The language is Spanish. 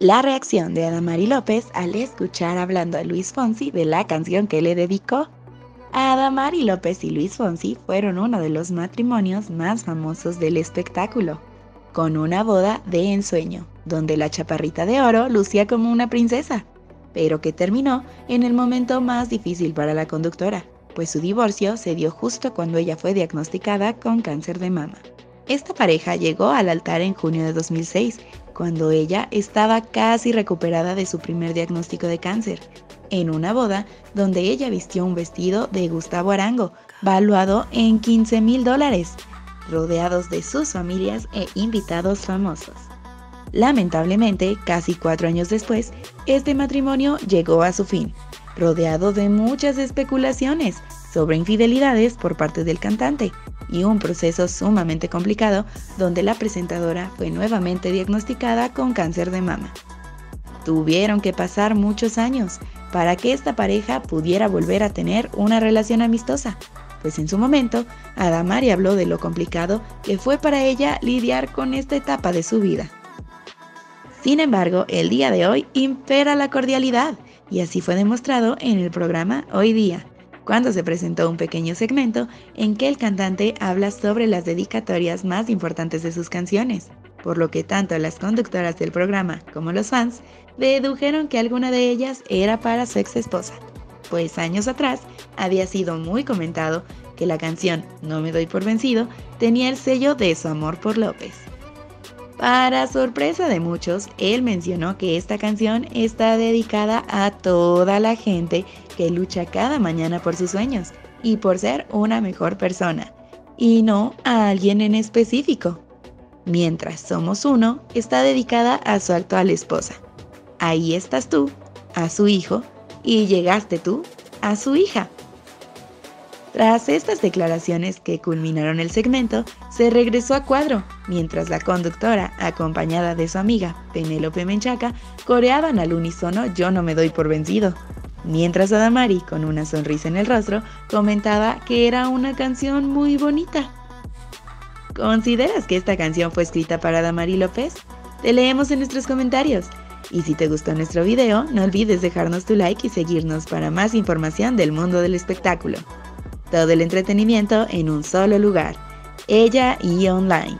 La reacción de Adamari López al escuchar hablando a Luis Fonsi de la canción que le dedicó. Adamari López y Luis Fonsi fueron uno de los matrimonios más famosos del espectáculo, con una boda de ensueño, donde la chaparrita de oro lucía como una princesa, pero que terminó en el momento más difícil para la conductora, pues su divorcio se dio justo cuando ella fue diagnosticada con cáncer de mama. Esta pareja llegó al altar en junio de 2006, cuando ella estaba casi recuperada de su primer diagnóstico de cáncer, en una boda donde ella vistió un vestido de Gustavo Arango, valuado en 15 mil dólares, rodeados de sus familias e invitados famosos. Lamentablemente, casi cuatro años después, este matrimonio llegó a su fin, rodeado de muchas especulaciones sobre infidelidades por parte del cantante y un proceso sumamente complicado donde la presentadora fue nuevamente diagnosticada con cáncer de mama. Tuvieron que pasar muchos años para que esta pareja pudiera volver a tener una relación amistosa, pues en su momento Adamari habló de lo complicado que fue para ella lidiar con esta etapa de su vida. Sin embargo, el día de hoy impera la cordialidad y así fue demostrado en el programa Hoy Día, cuando se presentó un pequeño segmento en que el cantante habla sobre las dedicatorias más importantes de sus canciones, por lo que tanto las conductoras del programa como los fans dedujeron que alguna de ellas era para su ex esposa, pues años atrás había sido muy comentado que la canción No me doy por vencido tenía el sello de su amor por López. Para sorpresa de muchos, él mencionó que esta canción está dedicada a toda la gente que lucha cada mañana por sus sueños y por ser una mejor persona, y no a alguien en específico. Mientras Somos Uno está dedicada a su actual esposa. Ahí estás tú, a su hijo, y llegaste tú, a su hija. Tras estas declaraciones que culminaron el segmento, se regresó a cuadro, mientras la conductora, acompañada de su amiga, Penélope Menchaca, coreaban al unísono Yo no me doy por vencido. Mientras Adamari, con una sonrisa en el rostro, comentaba que era una canción muy bonita. ¿Consideras que esta canción fue escrita para Adamari López? Te leemos en nuestros comentarios. Y si te gustó nuestro video, no olvides dejarnos tu like y seguirnos para más información del mundo del espectáculo. Todo el entretenimiento en un solo lugar. Ella y online.